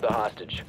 the hostage.